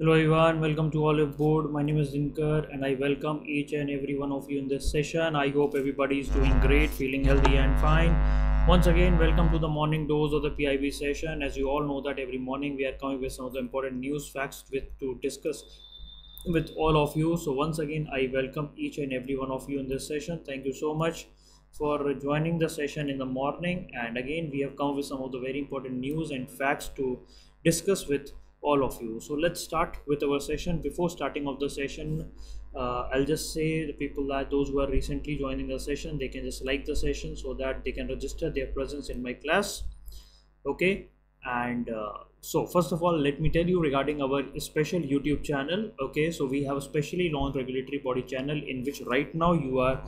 Hello everyone, welcome to Oliveboard. My name is Dinkar and I welcome each and every one of you in this session. I hope everybody is doing great, feeling healthy and fine. Once again, welcome to the morning dose of the PIB session. As you all know that every morning we are coming with some of the important news facts with to discuss with all of you. So once again, I welcome each and every one of you in this session. Thank you so much for joining the session in the morning. And again, we have come with some of the very important news and facts to discuss with all of you. So let's start with our session. Before starting of the session uh, i'll just say the people that those who are recently joining the session they can just like the session so that they can register their presence in my class. Okay? And uh, so first of all let me tell you regarding our special youtube channel. Okay? So we have a specially launched regulatory body channel in which right now you are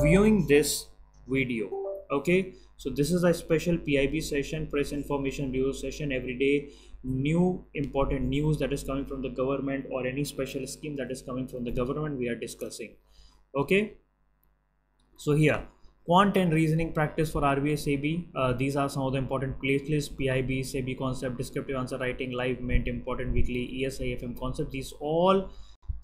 viewing this video okay so this is a special pib session press information news session every day new important news that is coming from the government or any special scheme that is coming from the government we are discussing okay so here quant and reasoning practice for RBI SEBI. Uh, these are some of the important playlists PIB, SEBI concept, descriptive answer writing, live mint, important weekly, ESIFM concept. These all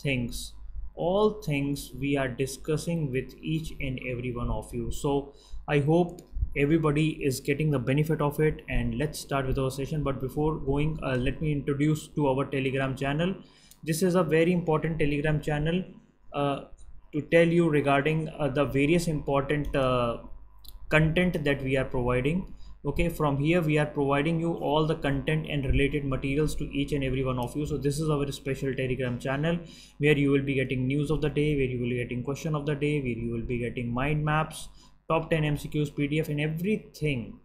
things, all things we are discussing with each and every one of you. So I hope everybody is getting the benefit of it and let's start with our session. But before going uh, let me introduce to our telegram channel. This is a very important telegram channel uh, to tell you regarding uh, the various important uh, content that we are providing okay from here we are providing you all the content and related materials to each and every one of you. So this is our special telegram channel where you will be getting news of the day where you will be getting question of the day where you will be getting mind maps top 10 mcqs pdf and everything.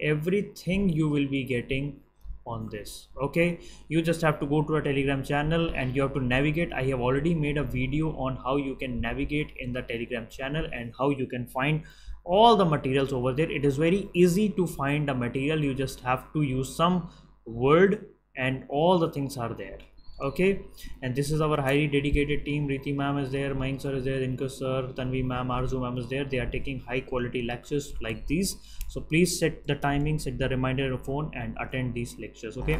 Everything you will be getting on this. Okay you just have to go to a telegram channel and you have to navigate. I have already made a video on how you can navigate in the telegram channel and how you can find all the materials over there. It is very easy to find a material. You just have to use some word and all the things are there. Okay? And this is our highly dedicated team. Riti ma'am is there Mayank sir is there Dinkar sir Tanvi ma'am Arzu ma'am is there. They are taking high quality lectures like these. So please set the timing set the reminder on phone and attend these lectures. Okay?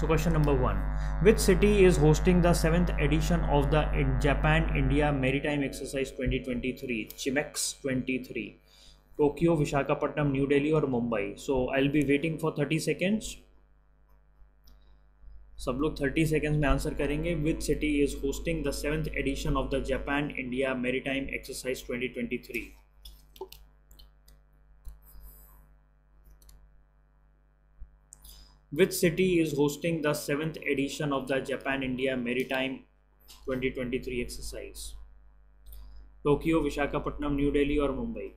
So question number one. Which city is hosting the seventh edition of the Japan India Maritime Exercise 2023 JIMEX 23 Tokyo Visakhapatnam New Delhi और Mumbai so I'll be waiting for thirty seconds सब लोग thirty seconds में answer करेंगे with city is hosting the seventh edition of the Japan India maritime exercise twenty twenty three Which city is hosting the seventh edition of the Japan India Maritime 2023 exercise? Tokyo, Vishakhapatnam, New Delhi, or Mumbai?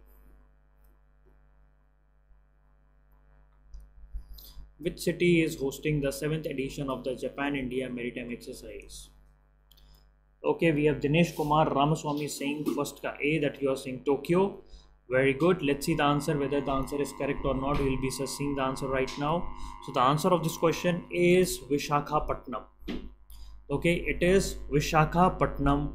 Which city is hosting the 7th edition of the Japan India Maritime Exercise? Okay, we have Dinesh Kumar Ramaswamy saying first ka A that you are saying Tokyo. Very good. Let's see the answer whether the answer is correct or not. We will be seeing the answer right now. So the answer of this question is Vishakhapatnam. Okay, it is Vishakhapatnam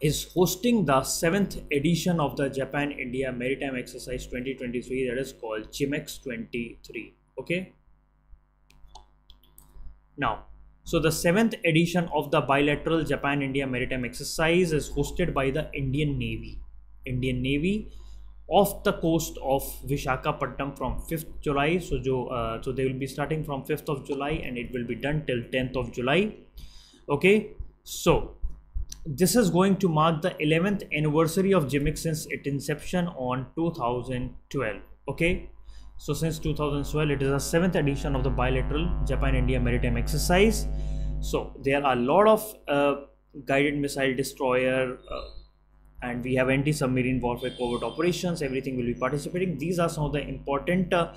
is hosting the seventh edition of the Japan India Maritime Exercise 2023 that is called JIMEX 23. Okay. Now, so the seventh edition of the bilateral Japan India Maritime Exercise is hosted by the Indian Navy. Indian Navy off the coast of Vishakhapatnam from 5th July. So, uh, so they will be starting from 5th of July and it will be done till 10th of July. Okay. So this is going to mark the 11th anniversary of JIMEX since its inception on 2012 okay? So since 2012 it is the seventh edition of the bilateral japan india maritime exercise. So there are a lot of uh, guided missile destroyer uh, and we have anti-submarine warfare covert operations. Everything will be participating. These are some of the important uh,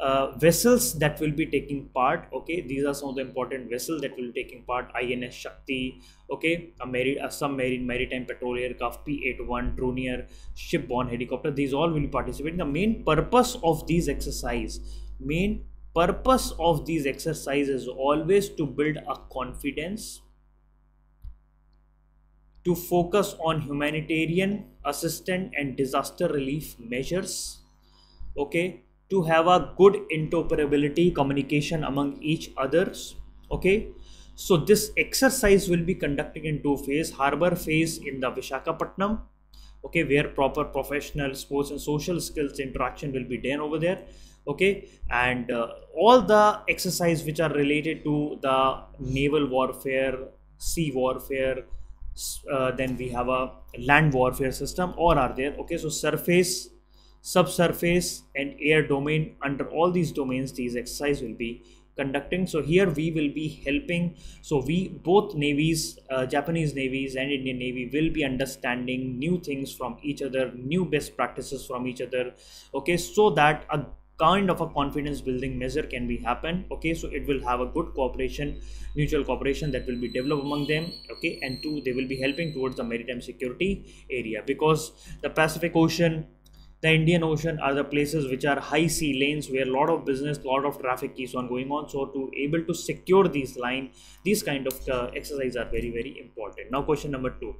uh, vessels that will be taking part okay? These are some of the important vessels that will be taking part. Ins shakti okay? A a submarine maritime patrol aircraft P-8I Dornier shipborne helicopter. These all will be participating. The main purpose of these exercise main purpose of these exercises is always to build a confidence to focus on humanitarian assistance and disaster relief measures okay to have a good interoperability communication among each others Okay, so this exercise will be conducted in two phase harbor phase in the Vishakhapatnam, okay, where proper professional sports and social skills interaction will be done over there. Okay, and uh, all the exercise which are related to the naval warfare, sea warfare, uh, then we have a land warfare system, or are there? Okay, so surface subsurface and air domain under all these domains these exercise will be conducting. So here we will be helping. So we both navies uh, japanese navies and indian navy will be understanding new things from each other new best practices from each other okay? So that a kind of a confidence building measure can be happen okay? So it will have a good cooperation mutual cooperation that will be developed among them okay? And two they will be helping towards the maritime security area because the pacific ocean the Indian Ocean are the places which are high sea lanes where a lot of business, a lot of traffic keeps on going on. So to able to secure these line, these kind of uh, exercise are very very important. Now question number two.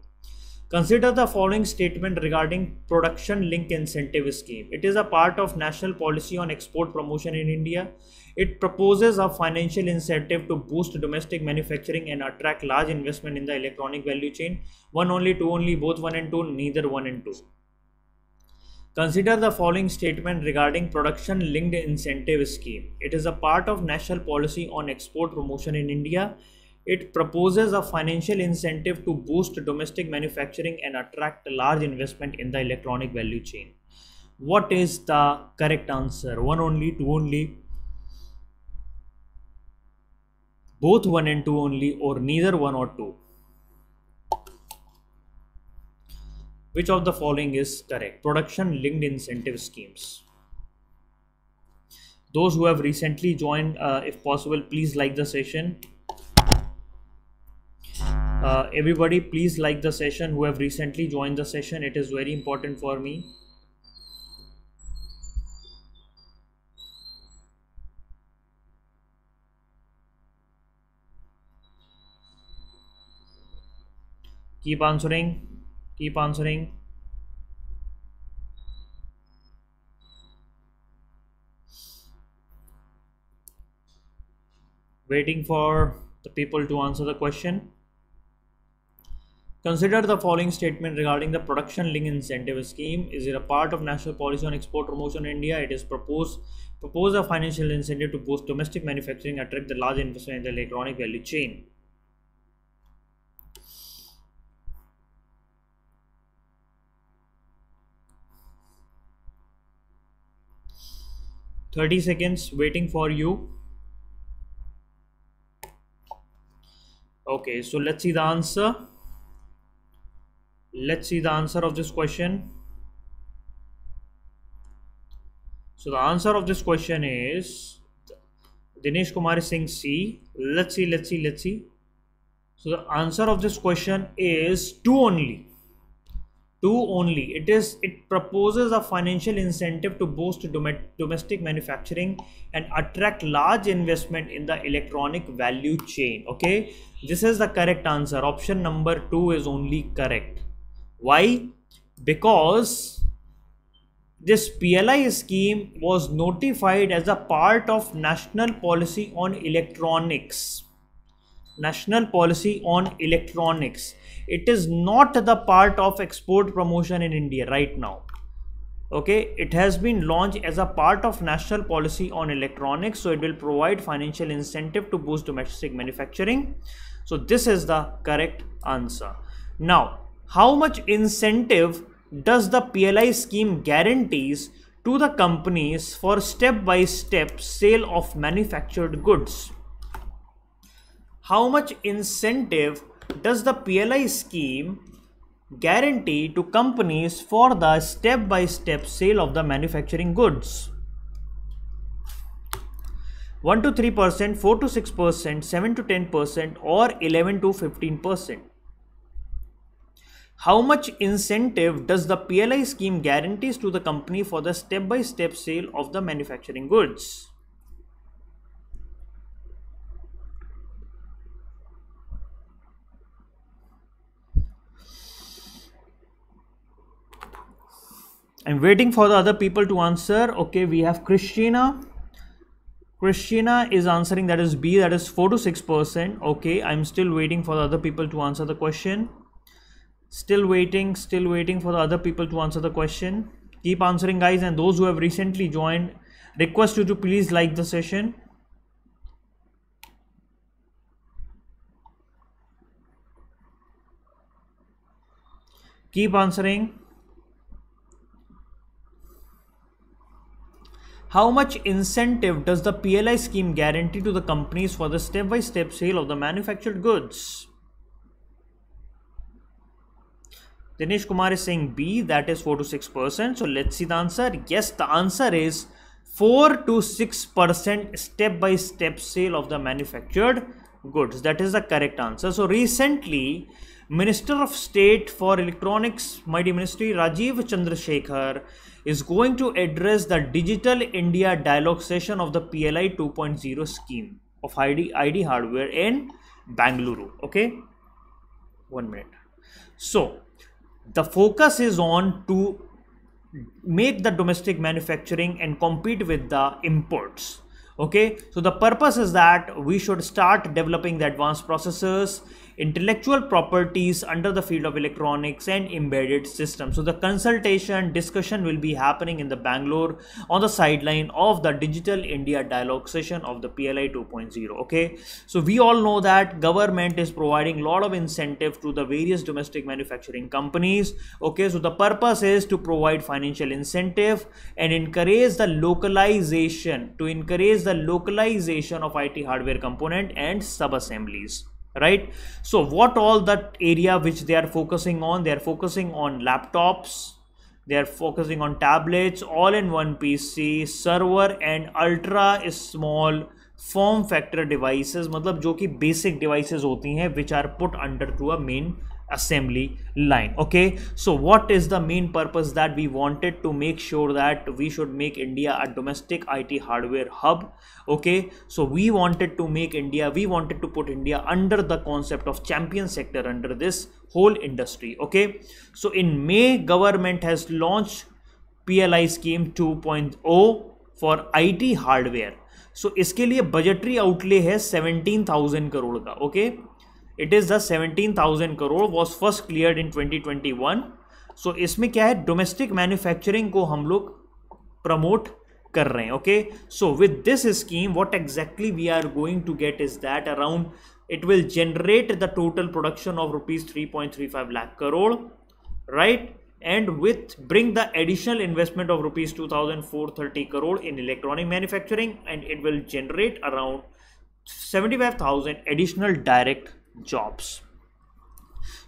Consider the following statement regarding production link incentive scheme. It is a part of national policy on export promotion in India. It proposes a financial incentive to boost domestic manufacturing and attract large investment in the electronic value chain. One only, two only, both one and two, neither one and two. Consider the following statement regarding production linked incentive scheme. It is a part of national policy on export promotion in India. It proposes a financial incentive to boost domestic manufacturing and attract large investment in the electronic value chain. What is the correct answer? One only, two only, both one and two only, or neither one or two? Which of the following is correct? Production linked incentive schemes. Those who have recently joined, uh, if possible, please like the session. Uh, everybody, please like the session who have recently joined the session. It is very important for me. Keep answering keep answering waiting for the people to answer the question Consider the following statement regarding the production link incentive scheme. Is it a part of national policy on export promotion in India? It is proposed propose a financial incentive to boost domestic manufacturing, attract the large investment in the electronic value chain. 30 seconds waiting for you okay so let's see the answer let's see the answer of this question so the answer of this question is Dinesh Kumar Singh C. Let's see, let's see, let's see. So the answer of this question is two only two only. It is it proposes a financial incentive to boost domestic manufacturing and attract large investment in the electronic value chain. Okay? This is the correct answer. Option number 2 is only correct. Why? Because this PLI scheme was notified as a part of national policy on electronics. National policy on electronics it is not the part of export promotion in india right now. Okay? It has been launched as a part of national policy on electronics so it will provide financial incentive to boost domestic manufacturing. So this is the correct answer. Now how much incentive does the pli scheme guarantees to the companies for step by step sale of manufactured goods? How much incentive does the PLI scheme guarantee to companies for the step-by-step sale of the manufacturing goods? 1 to 3%, 4 to 6%, 7 to 10% or 11 to 15%. How much incentive does the PLI scheme guarantees to the company for the step-by-step -step sale of the manufacturing goods? I'm waiting for the other people to answer. Okay, we have Christina. Christina is answering that is B, that is 4 to 6%. Okay, I'm still waiting for the other people to answer the question. Still waiting, still waiting for the other people to answer the question. Keep answering, guys, and those who have recently joined, request you to please like the session. Keep answering. How much incentive does the PLI scheme guarantee to the companies for the step-by-step sale of the manufactured goods? Dinesh Kumar is saying B, that is 4 to 6%. So let's see the answer. Yes, the answer is 4 to 6% step by step sale of the manufactured goods. That is the correct answer. So recently, Minister of State for Electronics, MeitY Ministry, Rajeev Chandrasekhar, is going to address the Digital India dialogue session of the PLI 2.0 scheme of IT, IT hardware in Bangalore. Okay, one minute. So, the focus is on to make the domestic manufacturing and compete with the imports. Okay? So the purpose is that we should start developing the advanced processors intellectual properties under the field of electronics and embedded systems. So the consultation discussion will be happening in the Bangalore on the sideline of the Digital India dialogue session of the PLI 2.0. Okay, so we all know that government is providing a lot of incentive to the various domestic manufacturing companies. Okay, so the purpose is to provide financial incentive and encourage the localization to encourage the localization of IT hardware component and sub assemblies right so what all that area which they are focusing on they are focusing on laptops they are focusing on tablets all in one pc server and ultra small form factor devices मतलब जो कि basic devices होती हैं which are put under to a main assembly line okay so what is the main purpose that we wanted to make sure that we should make india a domestic it hardware hub okay so we wanted to make india we wanted to put india under the concept of champion sector under this whole industry okay so in may government has launched pli scheme 2.0 for it hardware so so, इसके लिए budgetary outlay है seventeen thousand crore का okay okay? It is the seventeen thousand crore was first clear in twenty twenty one so इसमें क्या है domestic manufacturing को हम लोग प्रमोट कर रहे हैं okay so with this scheme what exactly we are going to get is that around it will generate the total production of rupees 3.35 lakh crore right and with bring the additional investment of rupees 2430 crore in electronic manufacturing and it will generate around 75000 additional direct jobs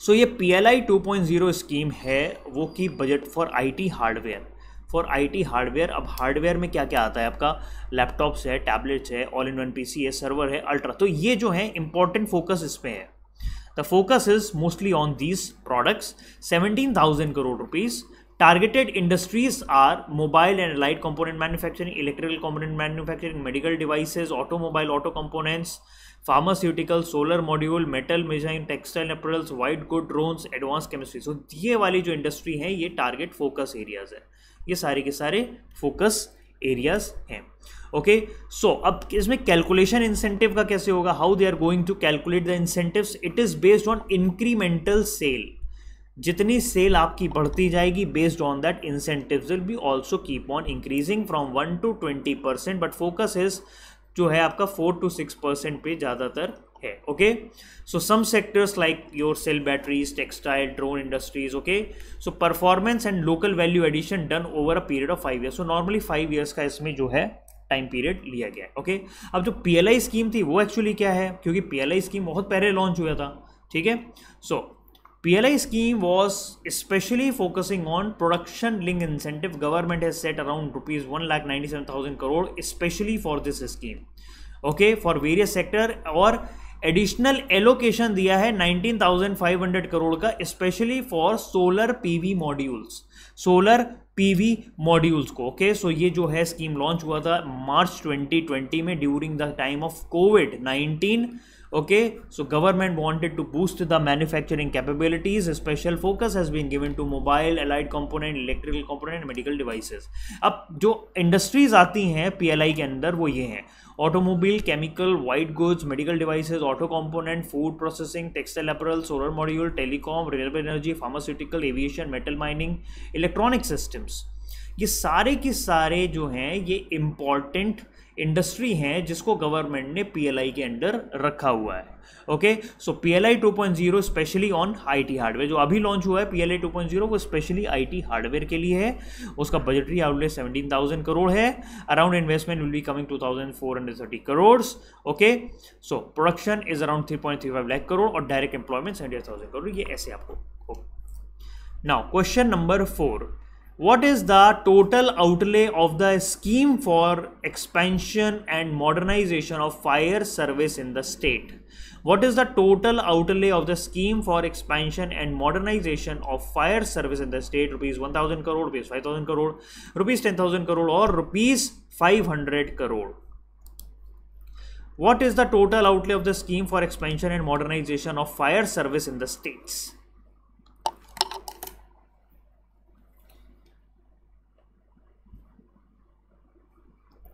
so ये P L I two point zero scheme है, वो की budget for I T hardware for I T hardware अब hardware में क्या क्या आता है आपका? लैपटॉप्स है टैबलेट्स है all in one P C है सर्वर है अल्ट्रा तो ये जो है इंपॉर्टेंट फोकस इस पर है. The focus is mostly on these products seventeen thousand crore rupees targeted industries are mobile and light component manufacturing electrical component manufacturing medical devices automobile auto components pharmaceutical solar module metal मिजाइन textile apparels white good drone advance chemistry so ये वाली जो industry है, ये target focus areas है। ये सारे के सारे फोकस एरियाज़ हैं। ओके सो अब इसमें कैलकुलेशन इंसेंटिव का कैसे होगा? How they are going to calculate the incentive it is based on incremental sale जितनी सेल आपकी बढ़ती जाएगी based on that incentive will be also keep on increasing from one to twenty percent but focus is जो है आपका four to six percent पे ज़्यादातर है okay so some sectors like your cell batteries textile drone industries okay so performance and local value addition done over a period of five year so normally five years का इसमें जो है time period लिया गया है okay अब जो PLI scheme थी, वो एक्चुअली क्या है? क्योंकि पीएलआई स्कीम बहुत पहले लॉन्च हुआ था, ठीक है? So PLI scheme was especially focusing on production link incentive. Government has set around rupees 1,97,000 crore especially for this scheme. Okay, for various sector और एडिशनल एलोकेशन दिया है 19,500 करोड़ का specially for solar PV modules solar PV modules को okay okay? So so ये जो है scheme launch हुआ था मार्च 2020 में during the time of COVID 19 okay so government wanted to boost the manufacturing capabilities a special focus has been given to mobile allied component electrical component medical devices अब जो industries आती हैं PLI के अंदर वो ये हैं automobile chemical white goods medical devices auto component food processing textile apparel solar module telecom renewable energy pharmaceutical aviation metal mining electronic systems ये सारे के सारे जो हैं ये इंपॉर्टेंट इंडस्ट्री हैं जिसको गवर्नमेंट ने पीएलआई के अंडर रखा हुआ है okay? So PLI 2.0 specially on IT hardware जो अभी लॉन्च हुआ है पीएलआई 2.0 वो स्पेशली आईटी हार्डवेयर के लिए है। उसका बजटरी आउटले 17,000 करोड़ है। Around investment will be coming 2,430 crore okay? So production is around three 3.35 lakh crore और डायरेक्ट एम्प्लॉयमेंट 78,000 करोड़ ये ऐसे आपको now question number four what is the total outlay of the scheme for expansion and modernization of fire service in the state? What is the total outlay of the scheme for expansion and modernization of fire service in the state? Rupees 1000 crore rupees 5000 crore rupees 10000 crore or rupees 500 crore? What is the total outlay of the scheme for expansion and modernization of fire service in the states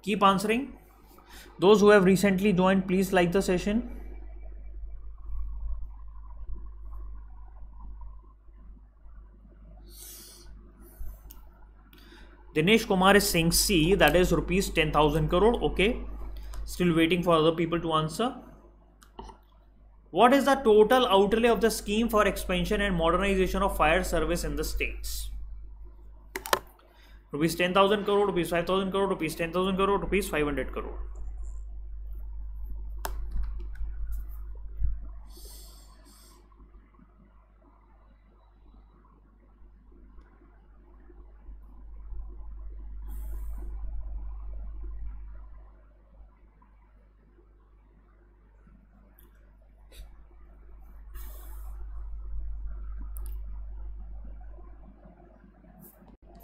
keep answering those who have recently joined please like the session Dinesh Kumar is saying C, that is rupees 10,000 crore. Okay. Still waiting for other people to answer. What is the total outlay of the scheme for expansion and modernization of fire service in the states? Rupees ten thousand crore rupees five thousand crore rupees ten thousand crore rupees five hundred crore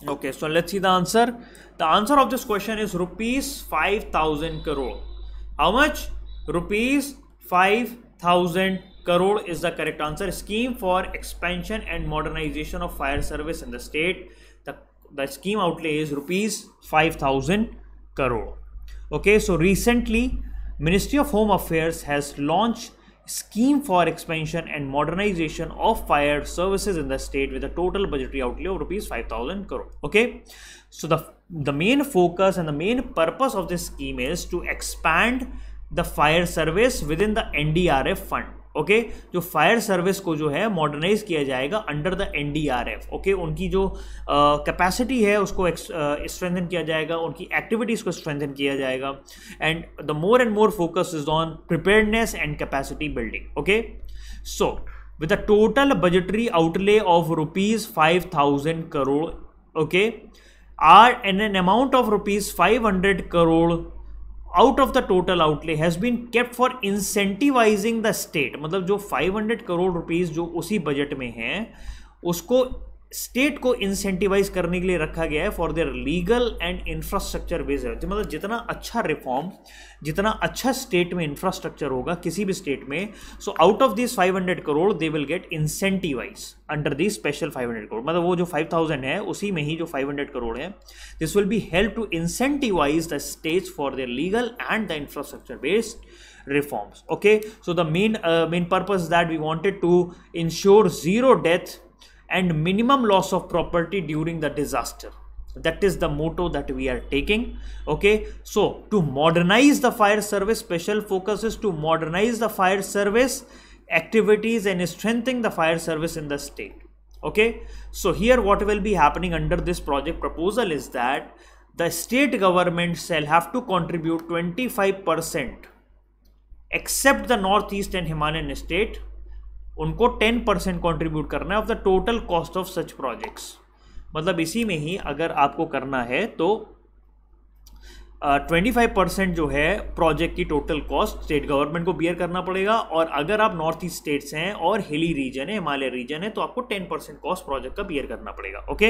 Okay, so let's see the answer. The answer of this question is rupees 5000 crore. How much? Rupees 5000 crore is the correct answer. Scheme for expansion and modernization of fire service in the state. The, the scheme outlay is rupees 5000 crore. Okay, so recently Ministry of Home Affairs has launched scheme for expansion and modernization of fire services in the state with a total budgetary outlay of rupees 5000 crore. Okay? So the the main focus and the main purpose of this scheme is to expand the fire service within the ndrf fund okay? जो fire service को जो है modernise किया जाएगा under the NDRF okay? उनकी जो capacity uh, है उसको स्ट्रेंथन uh, किया जाएगा उनकी एक्टिविटीज़ को स्ट्रेंथन किया जाएगा and the more and more focus is on preparedness and capacity building okay? So with a total budgetary outlay of rupees 5000 crore okay are an an amount of rupees 500 crore out of the total outlay has been kept for incentivising the state मतलब जो 500 crore rupees जो उसी budget में हैं, उसको state को incentivise करने के लिए रखा गया है for their legal and infrastructure based मतलब जितना अच्छा रिफॉर्म जितना अच्छा स्टेट में इंफ्रास्ट्रक्चर होगा किसी भी स्टेट में so out of this 500 crore they will get incentivise under this special 500 crore मतलब वो जो 5000 है उसी में ही जो 500 करोड़ है this will be help to incentivise the states for their legal and the infrastructure based okay? So the main uh, main purpose that we wanted to ensure zero death and minimum loss of property during the disaster. That is the motto that we are taking okay? So to modernize the fire service special focus is to modernize the fire service activities and strengthening the fire service in the state okay? So here what will be happening under this project proposal is that the state government shall have to contribute 25 percent except the northeast and himalayan state उनको ten percent contribute करना है of the total cost of such projects मतलब इसी में ही अगर आपको करना है तो ट्वेंटी फाइव परसेंट जो है प्रोजेक्ट की टोटल कॉस्ट स्टेट गवर्नमेंट को बियर करना पड़ेगा और अगर आप नॉर्थ ईस्ट स्टेट्स हैं और हिली रीजन है, हिमालय रीजन है तो आपको टेन परसेंट कॉस्ट प्रोजेक्ट का बियर करना पड़ेगा okay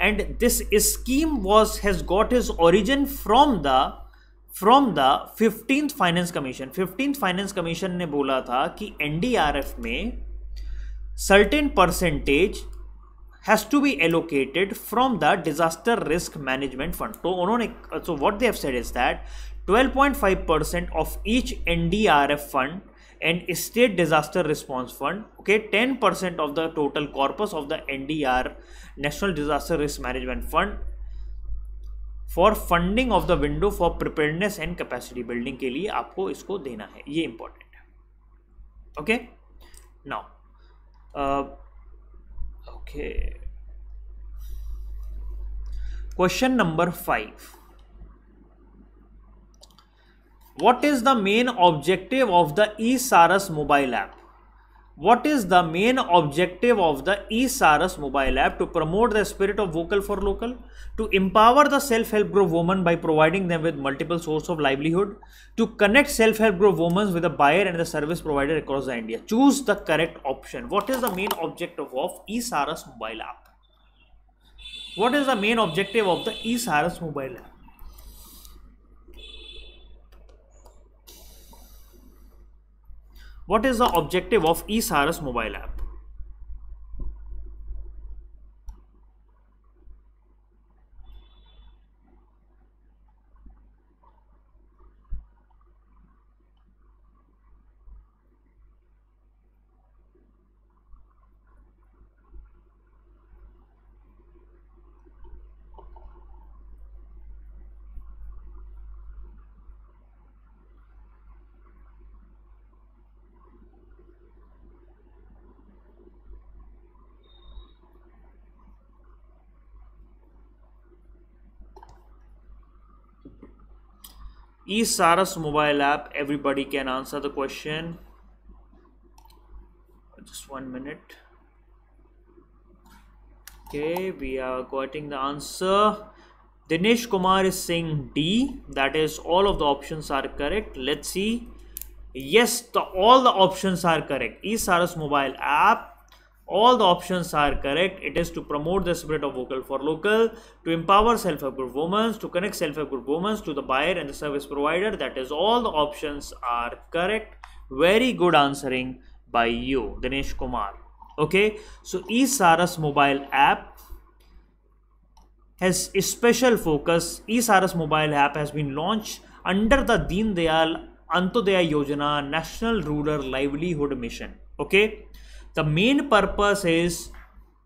and this scheme was has got his origin from the from the fifteen finance commission fifteen finance commission ने बोला था कि एनडीआरएफ में certain percentage has to be allocated from the disaster risk management fund तो उन्होंने so what they have said is that 12.5 percent of each NDRF fund and state disaster response fund okay ten percent of the total corpus of the N D R national disaster risk management fund for funding of the window for preparedness and capacity building के लिए आपको इसको देना है। ये important है। Okay now okay question number five what is the main objective of the eSaras mobile app? What is the main objective of the eSaras mobile app? To promote the spirit of vocal for local? To empower the self-help group women by providing them with multiple sources of livelihood? To connect self-help group women with the buyer and the service provider across the india? Choose the correct option. What is the main objective of eSaras mobile app? What is the main objective of the eSaras mobile app What is the objective of eSaras mobile app? eSaras mobile app everybody can answer the question. Just one minute. Okay we are getting the answer. Dinesh Kumar is saying D. That is all of the options are correct. Let's see. Yes the, all the options are correct. eSaras mobile app all the options are correct. It is to promote the spirit of vocal for local to empower self-help group women to connect self-help group women to the buyer and the service provider. That is all the options are correct. Very good answering by you dinesh kumar. Okay? So esaras mobile app has a special focus. esaras mobile app has been launched under the deen dayal antyodaya yojana national rural livelihood mission. Okay the main purpose is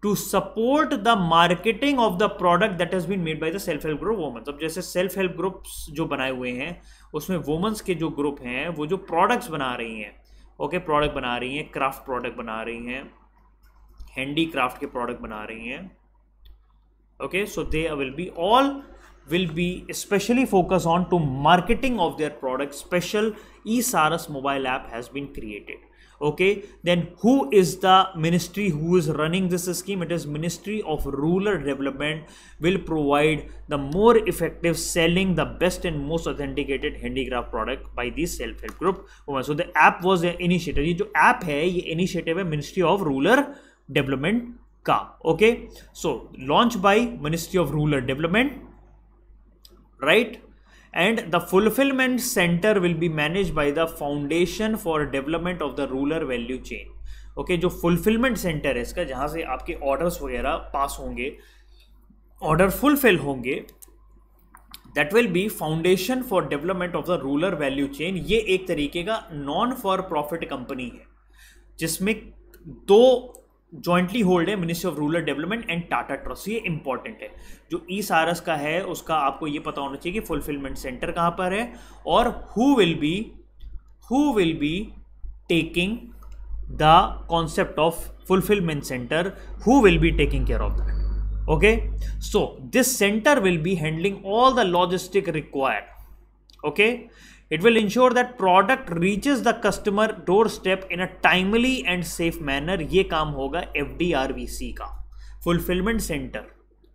to support the marketing of the product that has been made by the self help group women अब जैसे self help groups जो बनाए हुए हैं उसमें women's के जो group हैं वो जो प्रोडक्ट्स बना रही हैं ओके okay, प्रोडक्ट बना रही हैं क्राफ्ट प्रोडक्ट बना रही हैं हैंडी क्राफ्ट के प्रोडक्ट बना रही हैं okay so they will be all will be especially focused on to marketing of their product special esaras mobile app has been created okay then who is the ministry who is running this scheme it is ministry of rural development will provide the more effective selling the best and most authenticated handicraft product by this self-help group so the app was the initiative ये जो app है ये initiative है ministry of rural development का okay so launched by ministry of rural development right And the fulfillment center will be managed by the foundation for development of the rural value chain. Okay जो fulfilment centre है इसका, जहाँ से आपके orders वगैरह पास होंगे ऑर्डर फुलफिल होंगे that will be foundation for development of the rural value chain ये एक तरीके का नॉन फॉर प्रॉफिट कंपनी है, जिसमें दो जॉइंटली होल्ड है ministry of rural development and Tata trust ये इंपॉर्टेंट है। जो ई सारस का है, उसका आपको ये पता होना चाहिए कि फुलफिलमेंट सेंटर कहाँ पर है और who will be who will be taking the concept of fulfilment centre who will be taking care of that okay so this centre will be handling all the logistic required okay it will ensure that product reaches the customer doorstep in a timely and safe manner ये काम होगा F D R V C का. Fulfilment centre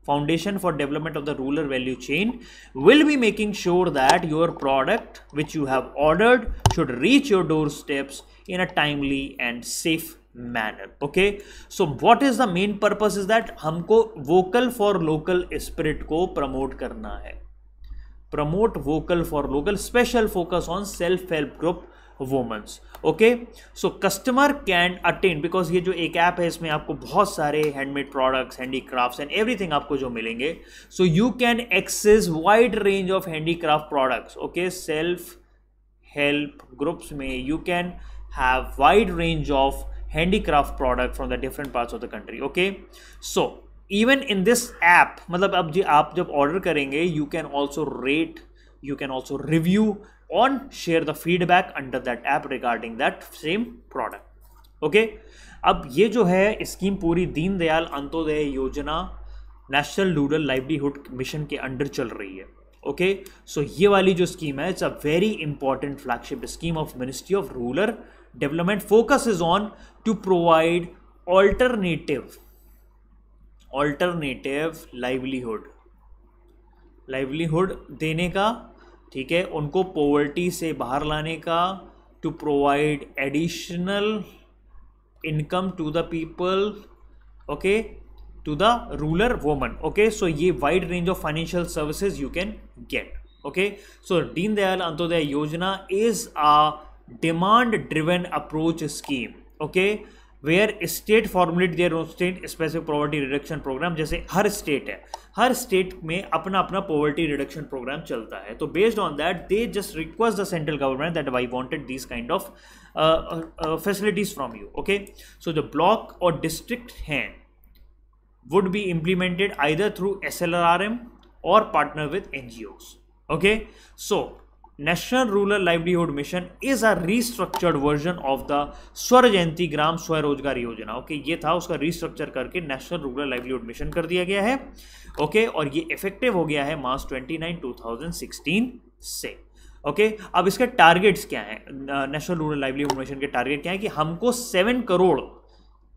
foundation for development of the rural value chain will be making sure that your product which you have ordered should reach your doorsteps in a timely and safe manner okay so what is the main purpose is that हमको vocal for local spirit को promote करना है. Promote vocal for local, special focus on self help group women's okay so customer can attend because ये जो एक app है, इसमें आपको बहुत सारे handmade products handicrafts and everything आपको जो मिलेंगे. So you can access wide range of handicraft products okay self help groups में you can have wide range of handicraft product from the different parts of the country okay so even in this app मतलब अब जी आप जब order करेंगे you can also rate you can also review on share the feedback under that app regarding that same product okay अब ये जो है, स्कीम पूरी Deendayal Antyodaya Yojana, national rural livelihood mission के अंडर चल रही है। Okay okay? सो so, ये वाली जो स्कीम है it's a very important flagship scheme of ministry of rural development focus is on to provide alternative alternative livelihood livelihood देने का, ठीक है, उनको पॉवर्टी से बाहर लाने का to provide additional income to the people okay to the rural women okay so ये wide range of financial services you can get okay so Deen Dayal Antyodaya Yojana is a demand driven approach scheme, okay where state formulate their own state specific poverty reduction programme जैसे हर state है। हर state में अपना अपना poverty reduction programme चलता है। तो based on that they just request the central government that why wanted this kind of facilities from you okay so the block और डिस्ट्रिक्ट हैं would be implemented either through S L R R M और partner with N G Os okay so rural livelihood mission is a restructured version of the Swarna Jayanti Gram स्वरोजगार योजना okay ये था उसका restructure करके national rural livelihood mission कर दिया गया है ओके okay, और ये इफ़ेक्टिव हो गया है मार्च 29 2016 से ओके okay, अब इसके टारगेट्स क्या हैं नेशनल रूरल लाइवलीहुड मिशन के टारगेट क्या है कि हमको seven crore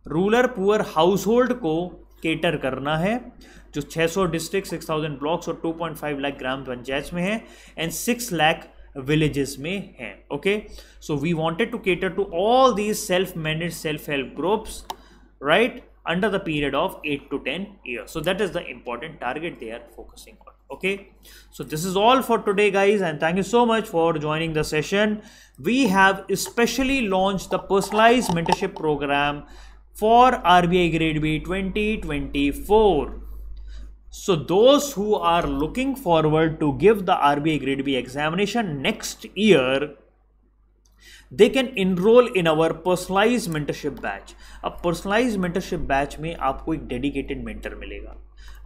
rural poor household को केटर करना है जो 600 डिस्ट्रिक्ट 6000 ब्लॉक्स और 2.5 लाख ग्राम पंचायत में हैं एंड 6 लाख विलेजेस में हैं okay so we wanted to cater to all these self manage self help groups right under the period of eight to ten year so that is the important target they are focusing on okay so this is all for today guys and thank you so much for joining the session we have specially launch the personalise mentorship programme for RBI grade B twenty so those who are looking forward to give the RBI Grade B examination next year, they can enroll in our personalized mentorship batch. अब personalized mentorship batch में आपको एक dedicated mentor मिलेगा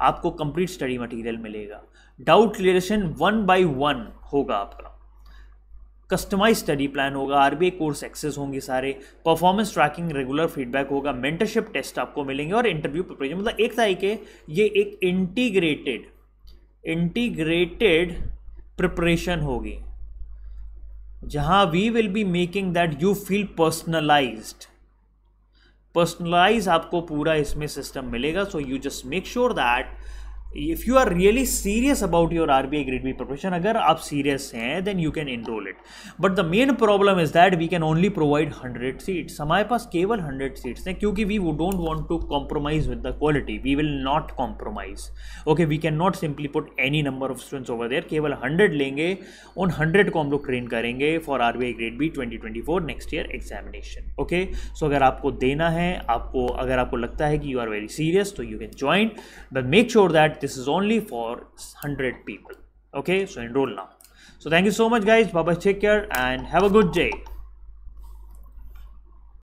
आपको complete study material मिलेगा doubt clearation one by one होगा आपका customise study plan होगा आरबीआई कोर्स एक्सेस होंगे सारे परफॉर्मेंस ट्रैकिंग रेगुलर फीडबैक होगा मेंटरशिप टेस्ट आपको मिलेंगे और इंटरव्यू प्रिपरेशन मतलब एक तरीके ये एक इंटीग्रेटेड इंटीग्रेटेड प्रिपरेशन होगी, जहाँ we will be making that you feel personalised personalise आपको पूरा इसमें सिस्टम मिलेगा so you just make sure that if you are really serious about your R B I grade B preparation अगर आप serious हैं then you can enrol it but the main problem is that we can only provide hundred seats हमारे पास केवल hundred seats हैं, क्योंकि we वो don't want to compromise with the quality we will not compromise okay we can not simply put any number of students over there केवल hundred लेंगे, उन hundred को हम लोग ट्रेन करेंगे for R B I grade B twenty twenty four next year examination okay so अगर आपको देना है, आपको, अगर आपको लगता है कि यू आर वेरी सीरियस तो you can join but make sure that this is only for 100 people. Okay so enroll now. So thank you so much guys. Bye bye take care and have a good day